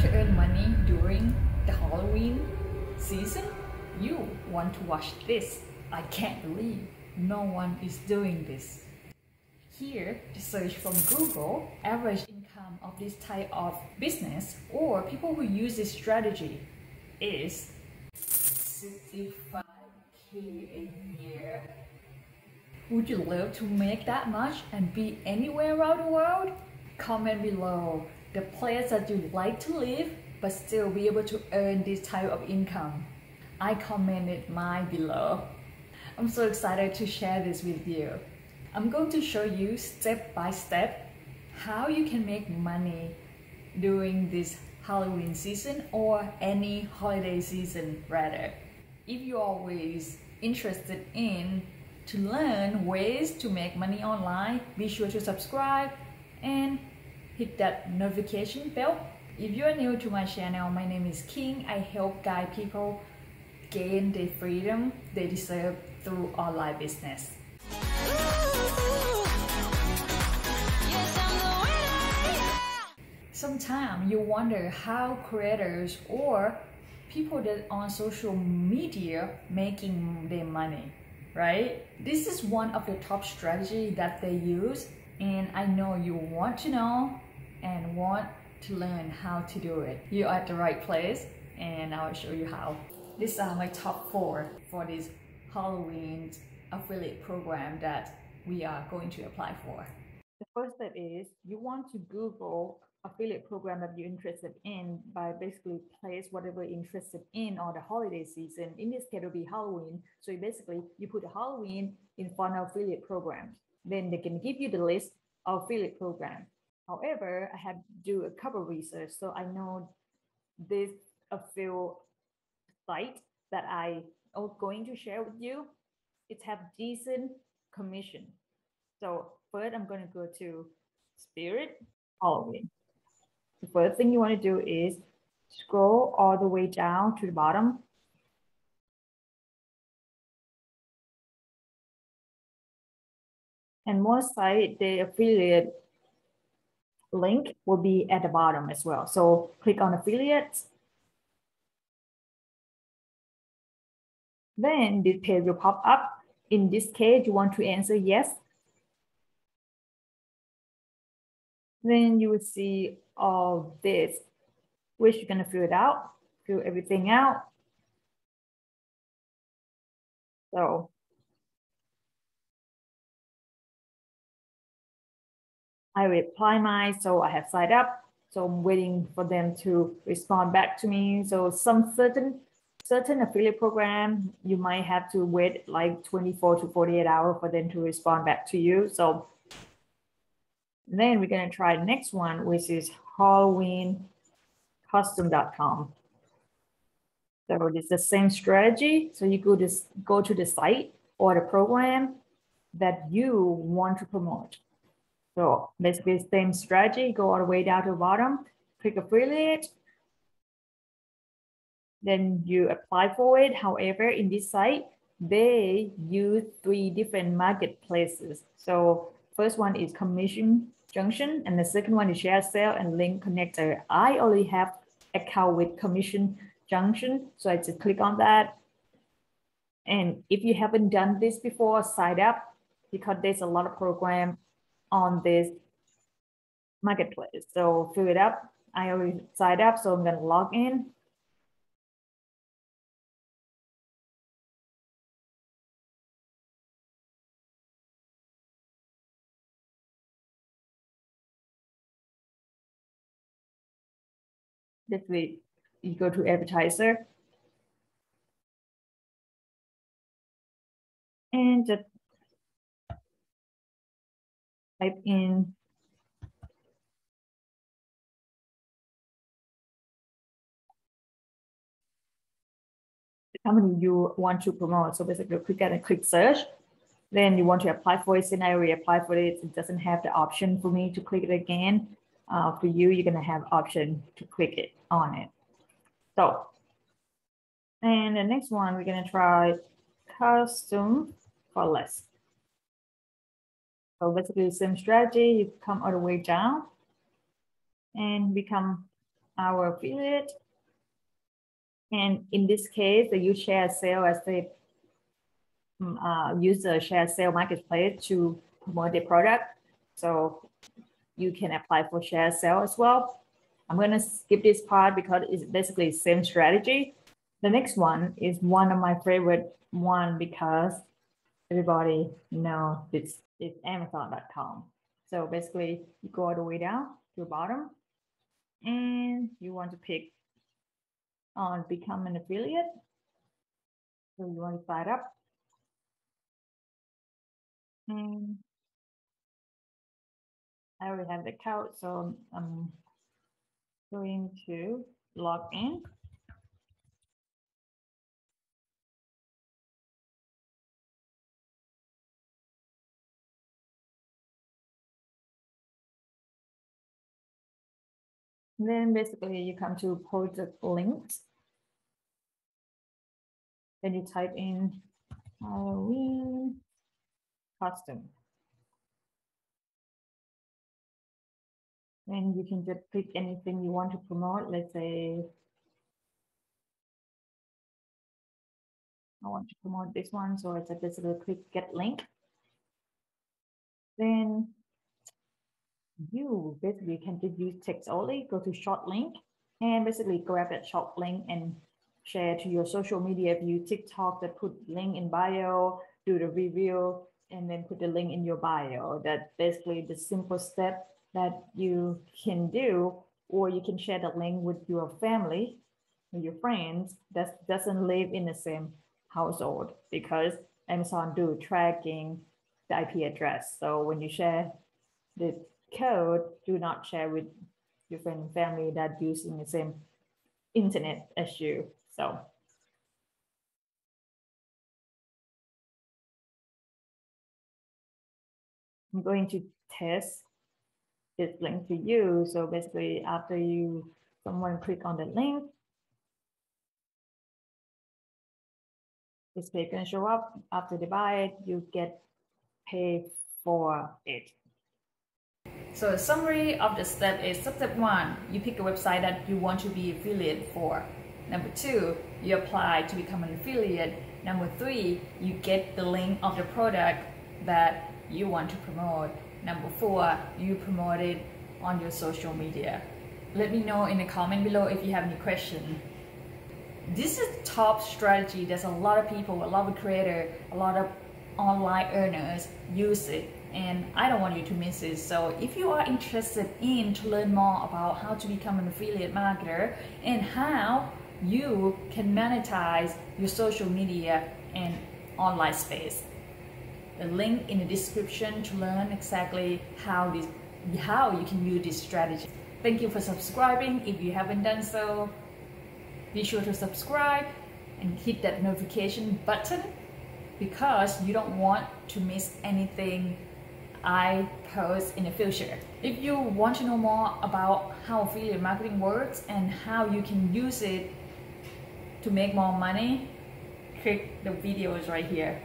to earn money during the Halloween season? You want to watch this? I can't believe no one is doing this. Here, the search from Google, average income of this type of business or people who use this strategy is 65k a year. Would you love to make that much and be anywhere around the world? Comment below the place that you'd like to live but still be able to earn this type of income. I commented mine below. I'm so excited to share this with you. I'm going to show you step by step how you can make money during this Halloween season or any holiday season rather. If you're always interested in to learn ways to make money online, be sure to subscribe and hit that notification bell. If you're new to my channel, my name is King. I help guide people gain the freedom they deserve through online business. Sometimes you wonder how creators or people that on social media making their money, right? This is one of the top strategy that they use and I know you want to know and want to learn how to do it. You're at the right place and I'll show you how. These are my top four for this Halloween affiliate program that we are going to apply for. The first step is you want to Google affiliate program that you're interested in by basically place whatever you're interested in on the holiday season. In this case, it'll be Halloween. So you basically you put Halloween in front of affiliate programs. Then they can give you the list of affiliate program. However, I had to do a couple research. So I know this a few sites that I am going to share with you. It have decent commission. So first I'm going to go to Spirit Halloween the first thing you want to do is scroll all the way down to the bottom. And most site, they affiliate link will be at the bottom as well. So click on affiliates. Then this page will pop up. In this case, you want to answer yes. Then you will see all this, which you're gonna fill it out, fill everything out. So I reply my, so I have signed up. So I'm waiting for them to respond back to me. So some certain certain affiliate program, you might have to wait like 24 to 48 hours for them to respond back to you. So then we're going to try the next one, which is halloweencustom.com. So it's the same strategy. So you go to, go to the site or the program that you want to promote. So basically same strategy, go all the way down to the bottom, click affiliate, then you apply for it. However, in this site, they use three different marketplaces. So first one is commission junction, and the second one is share sale and link connector. I only have account with commission junction, so I just click on that. And if you haven't done this before, sign up because there's a lot of program on this marketplace. So fill it up. I already signed up, so I'm gonna log in. This way you go to advertiser and just type in the company you want to promote. So basically click at a quick search. Then you want to apply for it. Already applied for it, it doesn't have the option for me to click it again uh, for you, you're gonna have option to click it on it. So, and the next one, we're gonna try custom for less. So basically the same strategy, you come all the way down and become our affiliate. And in this case, the you share sale as the mm, uh, user share sale marketplace to promote the product. So you can apply for share sale as well. I'm going to skip this part because it's basically the same strategy. The next one is one of my favorite one because everybody know it's, it's Amazon.com. So basically you go all the way down to the bottom and you want to pick on become an affiliate. So you want to sign up. And I already have the account, so I'm going to log in. Then basically you come to project links. Then you type in Halloween costume. And you can just pick anything you want to promote. Let's say I want to promote this one. So it's a basically click get link. Then you basically can just use text only, go to short link and basically grab that short link and share to your social media. You TikTok that put link in bio, do the review and then put the link in your bio. That basically the simple step that you can do, or you can share the link with your family, your friends that doesn't live in the same household because Amazon do tracking the IP address. So when you share the code, do not share with your friend and family that using the same internet as you. So I'm going to test this link to you. So basically after you, someone click on the link, this page can show up. After they buy it, you get paid for it. So a summary of the step is step one, you pick a website that you want to be affiliate for. Number two, you apply to become an affiliate. Number three, you get the link of the product that you want to promote. Number four, you promote it on your social media. Let me know in the comment below if you have any question. This is top strategy. There's a lot of people, a lot of creators, a lot of online earners use it and I don't want you to miss it. So if you are interested in to learn more about how to become an affiliate marketer and how you can monetize your social media and online space, the link in the description to learn exactly how this how you can use this strategy. Thank you for subscribing. If you haven't done so, be sure to subscribe and hit that notification button because you don't want to miss anything I post in the future. If you want to know more about how affiliate marketing works and how you can use it to make more money, click the videos right here.